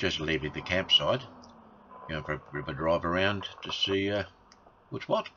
just leaving the campsite, going for a bit of a drive around to see uh, what's what.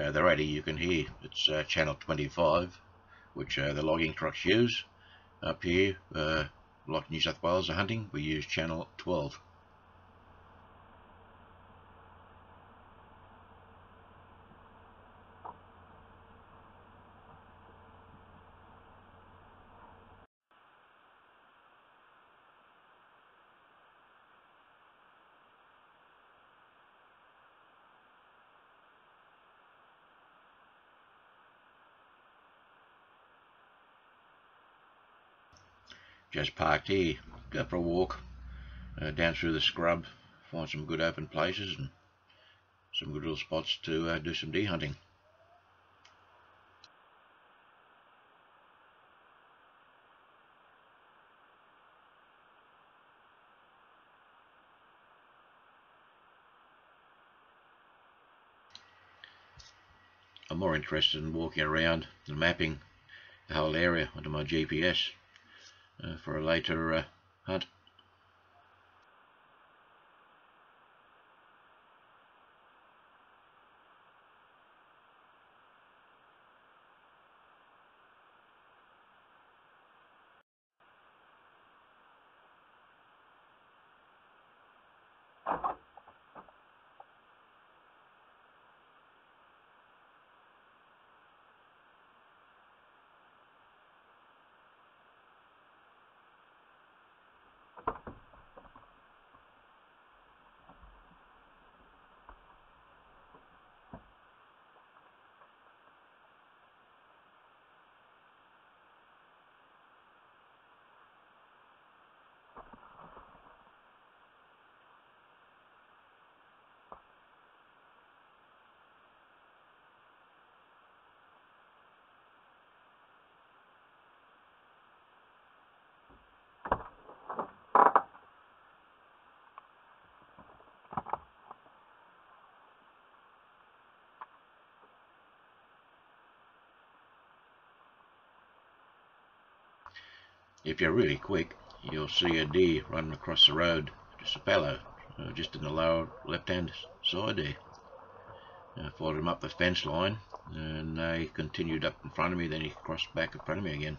Uh, the radio you can hear, it's uh, channel 25, which uh, the logging trucks use. Up here, uh, like New South Wales are hunting, we use channel 12. Just parked here, go for a walk. Uh, down through the scrub, find some good open places and some good little spots to uh, do some deer hunting. I'm more interested in walking around and mapping the whole area onto my GPS uh, for a later uh, If you're really quick, you'll see a deer running across the road, just a fallow, uh, just in the lower left-hand side there. I followed him up the fence line, and he continued up in front of me, then he crossed back in front of me again.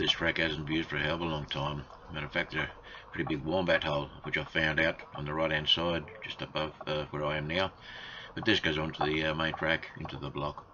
This track hasn't been used for a hell of a long time. Matter of fact, there's a pretty big wombat hole, which I found out on the right hand side, just above uh, where I am now. But this goes on to the uh, main track into the block.